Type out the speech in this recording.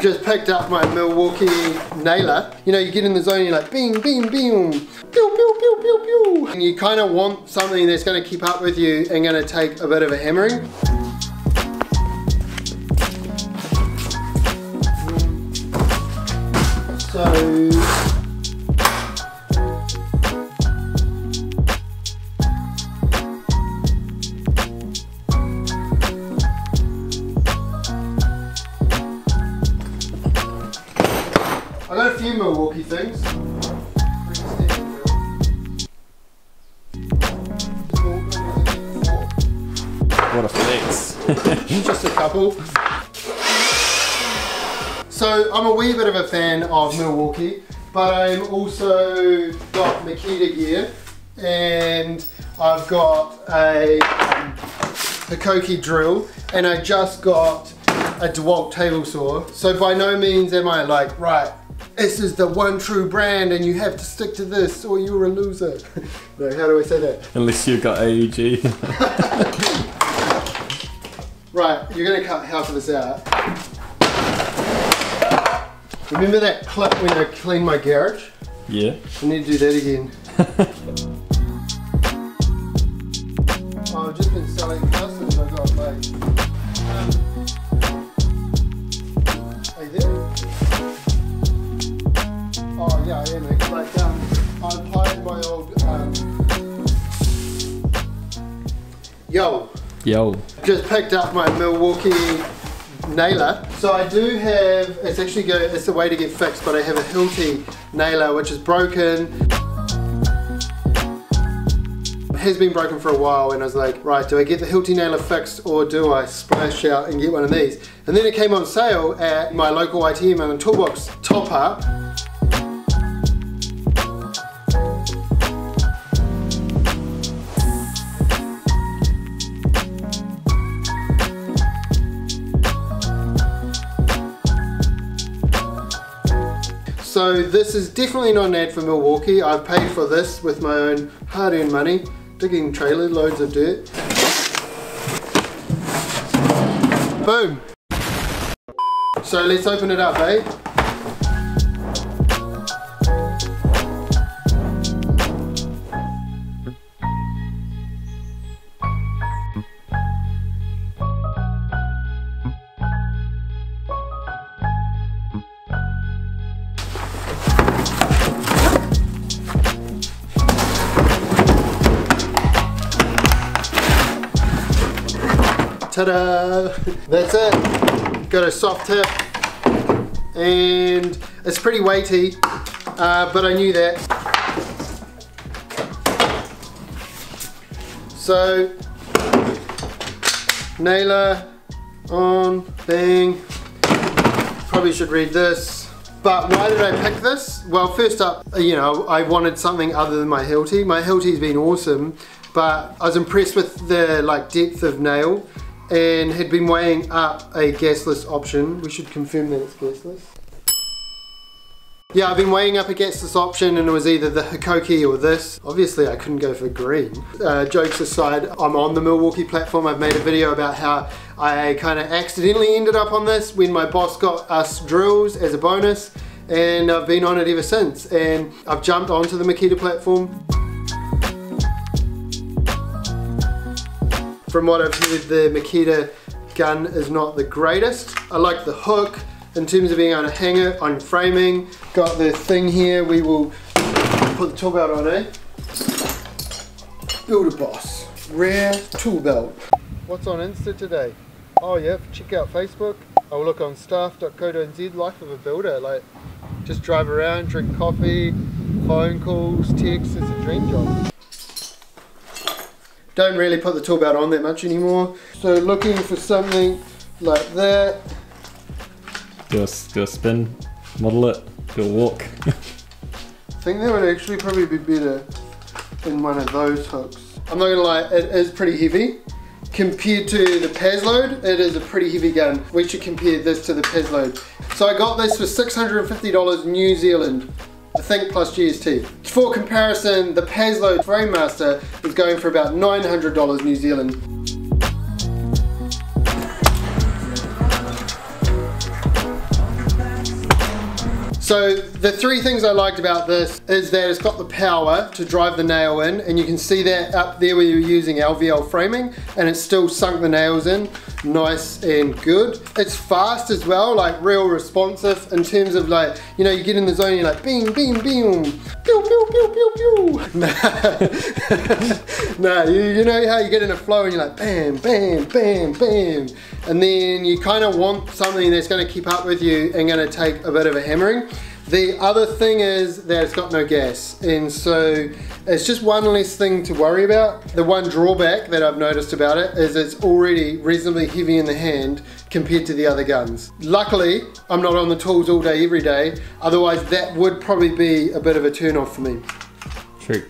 Just picked up my Milwaukee nailer. You know, you get in the zone, you're like, bing, bing, bing, pew, pew, pew, pew, pew. And you kind of want something that's gonna keep up with you and gonna take a bit of a hammering. Milwaukee things. What a flex. Just a couple. So I'm a wee bit of a fan of Milwaukee, but I'm also got Makita gear and I've got a um, Hikoki drill and I just got a DeWalt table saw. So by no means am I like, right, this is the one true brand and you have to stick to this or you're a loser. no, how do I say that? Unless you've got AEG. Right, you're gonna cut half of this out. Remember that clip when I cleaned my garage? yeah. I need to do that again. oh, I've just been selling customers I got like. Um, Yeah, I am. Like um, I've hired my old um. Yo, Yo. just picked up my Milwaukee nailer. So I do have, it's actually go, it's the way to get fixed, but I have a Hilti nailer which is broken. It has been broken for a while and I was like, right, do I get the Hilti nailer fixed or do I splash out and get one of these? And then it came on sale at my local ITM and Toolbox top up. This is definitely not an ad for Milwaukee. I've paid for this with my own hard-earned money, digging trailer loads of dirt. Boom. So let's open it up, eh? Ta-da! That's it. Got a soft tip, and it's pretty weighty, uh, but I knew that. So, nailer on, bang. Probably should read this. But why did I pick this? Well, first up, you know, I wanted something other than my Hilti. My Hilti's been awesome, but I was impressed with the like depth of nail and had been weighing up a gasless option. We should confirm that it's gasless. Yeah, I've been weighing up against this option and it was either the Hikoki or this. Obviously I couldn't go for green. Uh, jokes aside, I'm on the Milwaukee platform. I've made a video about how I kind of accidentally ended up on this when my boss got us drills as a bonus and I've been on it ever since. And I've jumped onto the Makita platform. From what I've heard, the Makita gun is not the greatest. I like the hook in terms of being able to hang it on framing. Got the thing here, we will put the tool belt on, eh? Builder Boss, rare tool belt. What's on Insta today? Oh yeah, check out Facebook. I'll look on staff.co.nz, life of a builder. Like, just drive around, drink coffee, phone calls, texts, it's a dream job. Don't really put the tool belt on that much anymore. So looking for something like that. Do a, do a spin, model it, do a walk. I think that would actually probably be better than one of those hooks. I'm not gonna lie, it is pretty heavy. Compared to the Paslode, it is a pretty heavy gun. We should compare this to the Paslode. So I got this for $650 New Zealand. I think plus GST. For comparison, the Paslode Framemaster is going for about $900 New Zealand. So the three things I liked about this is that it's got the power to drive the nail in and you can see that up there where you're using LVL framing and it still sunk the nails in nice and good. It's fast as well, like real responsive in terms of like, you know, you get in the zone you're like, bing, bing, bing, pew, pew, pew, pew, pew. no, you, you know how you get in a flow and you're like, bam, bam, bam, bam. And then you kind of want something that's gonna keep up with you and gonna take a bit of a hammering. The other thing is that it's got no gas, and so it's just one less thing to worry about. The one drawback that I've noticed about it is it's already reasonably heavy in the hand compared to the other guns. Luckily, I'm not on the tools all day every day, otherwise that would probably be a bit of a turn off for me. True.